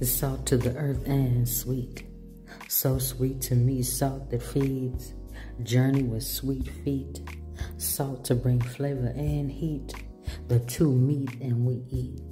The salt to the earth and sweet. So sweet to me, salt that feeds. Journey with sweet feet. Salt to bring flavor and heat. The two meet and we eat.